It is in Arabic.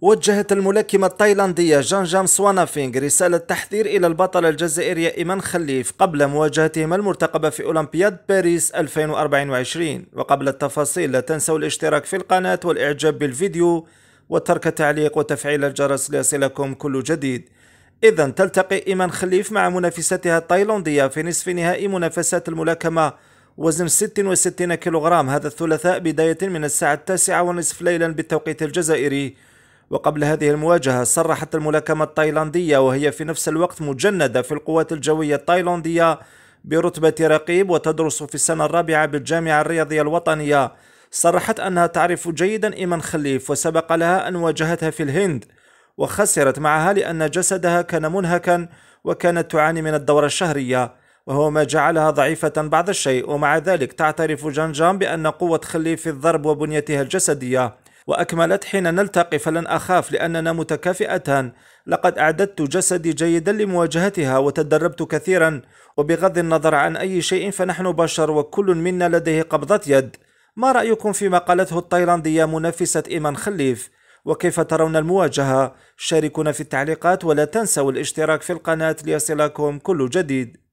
وجهت الملاكمة التايلاندية جان جام سوانافينغ رسالة تحذير إلى البطل الجزائري إيمان خليف قبل مواجهتهما المرتقبة في أولمبياد باريس 2024 وقبل التفاصيل لا تنسوا الاشتراك في القناة والإعجاب بالفيديو وترك تعليق وتفعيل الجرس ليصلكم كل جديد. إذا تلتقي إيمان خليف مع منافستها التايلاندية في نصف نهائي منافسات الملاكمة. وزن 66 كيلوغرام هذا الثلاثاء بداية من الساعة التاسعة ونصف ليلا بالتوقيت الجزائري. وقبل هذه المواجهة صرحت الملاكمة التايلاندية وهي في نفس الوقت مجندة في القوات الجوية التايلاندية برتبة رقيب وتدرس في السنة الرابعة بالجامعة الرياضية الوطنية. صرحت أنها تعرف جيدا إيمان خليف وسبق لها أن واجهتها في الهند وخسرت معها لأن جسدها كان منهكا وكانت تعاني من الدورة الشهرية وهو ما جعلها ضعيفة بعض الشيء ومع ذلك تعترف جانجام بأن قوة خليف في الضرب وبنيتها الجسدية. وأكملت حين نلتقي فلن أخاف لأننا متكافئتان. لقد أعددت جسدي جيدا لمواجهتها وتدربت كثيرا وبغض النظر عن أي شيء فنحن بشر وكل منا لديه قبضة يد. ما رأيكم فيما قالته التايلاندية منافسة إيمان خليف؟ وكيف ترون المواجهة؟ شاركونا في التعليقات ولا تنسوا الاشتراك في القناة ليصلكم كل جديد.